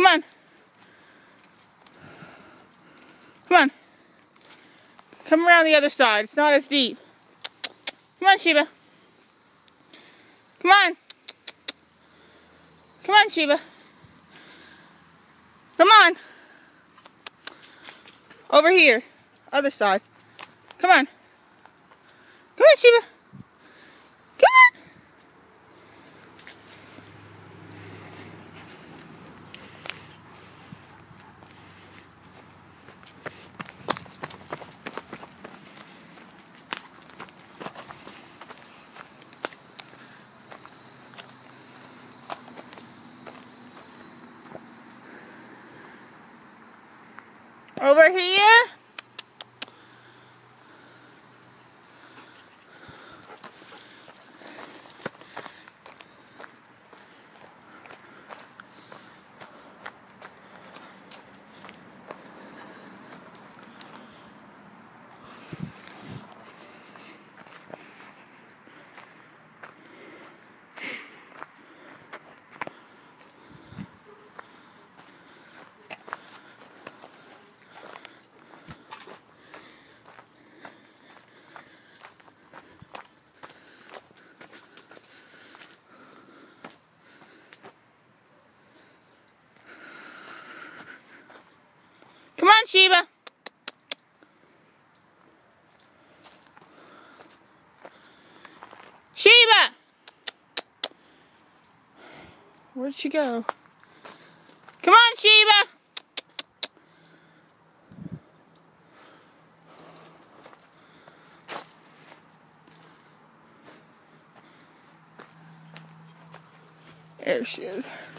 Come on. Come on. Come around the other side. It's not as deep. Come on, Sheba. Come on. Come on, Sheba. Come on. Over here. Other side. Come on. Come on, Sheba. Over here. Sheba. Sheba! Where'd she go? Come on, Sheba! There she is.